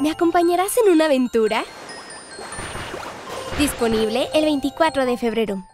¿Me acompañarás en una aventura? Disponible el 24 de febrero.